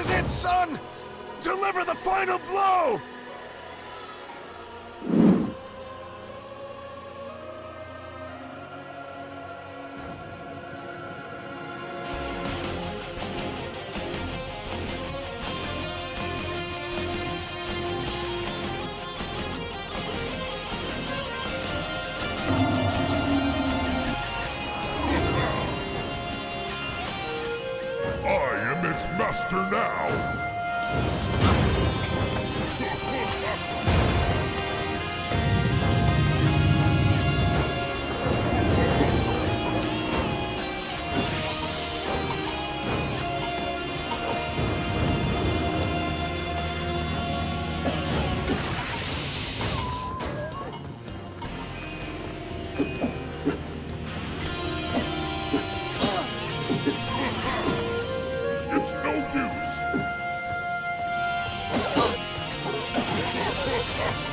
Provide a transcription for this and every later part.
is it, son! Deliver the final blow! Its master now! I'm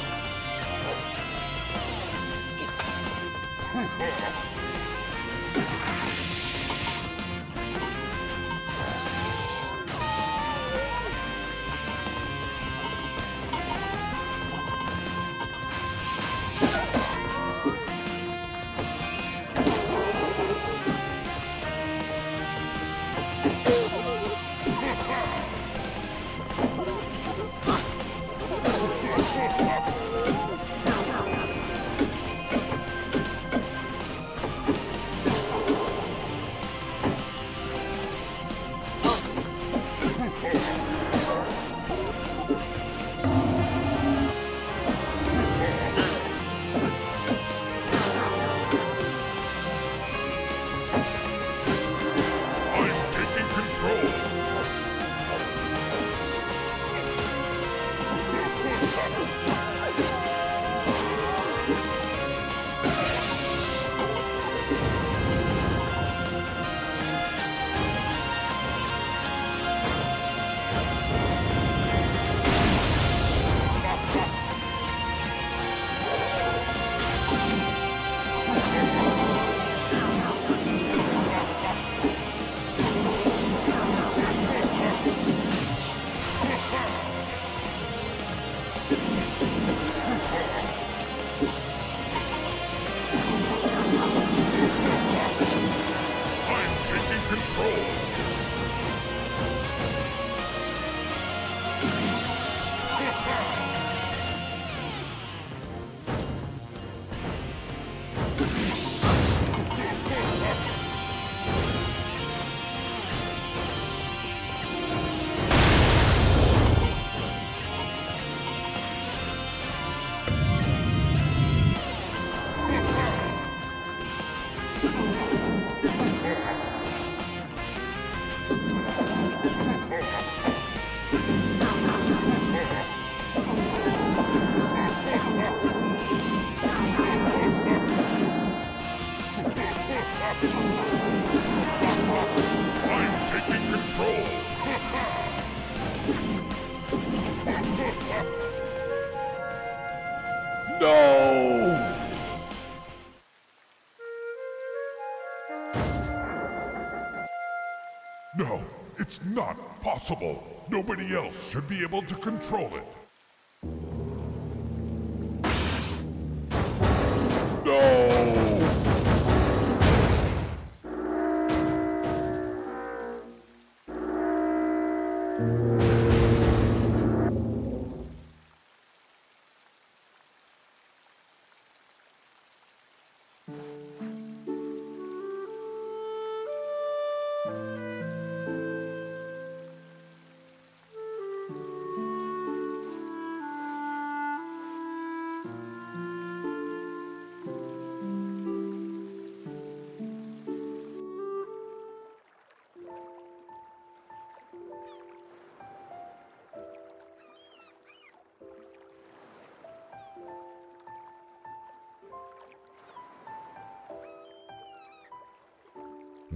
No, it's not possible! Nobody else should be able to control it!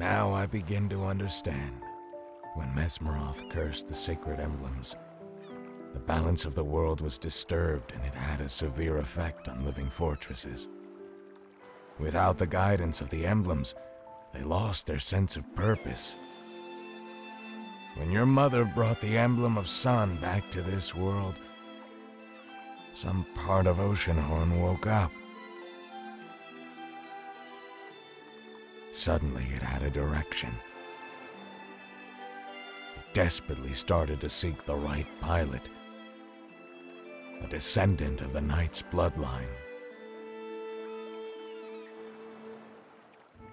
Now I begin to understand. When Mesmeroth cursed the sacred emblems, the balance of the world was disturbed and it had a severe effect on living fortresses. Without the guidance of the emblems, they lost their sense of purpose. When your mother brought the emblem of sun back to this world, some part of Oceanhorn woke up. Suddenly, it had a direction. It desperately started to seek the right pilot, a descendant of the Knight's bloodline.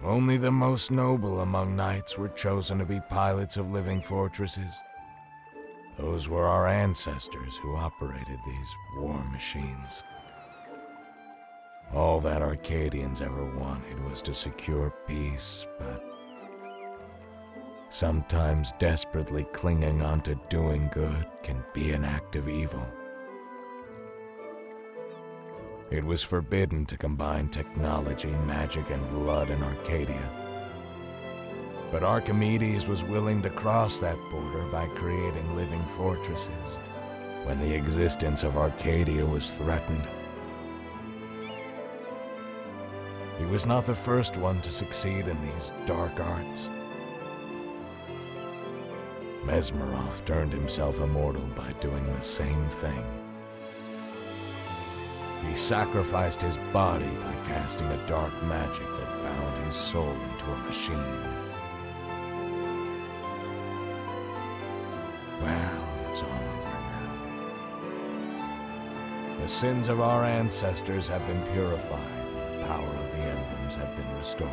Only the most noble among knights were chosen to be pilots of living fortresses. Those were our ancestors who operated these war machines. All that Arcadians ever wanted was to secure peace, but sometimes desperately clinging onto doing good can be an act of evil. It was forbidden to combine technology, magic, and blood in Arcadia. But Archimedes was willing to cross that border by creating living fortresses when the existence of Arcadia was threatened. He was not the first one to succeed in these dark arts. Mesmeroth turned himself immortal by doing the same thing. He sacrificed his body by casting a dark magic that bound his soul into a machine. Well, it's all over now. The sins of our ancestors have been purified, and the power of the have been restored.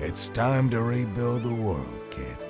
It's time to rebuild the world, kid.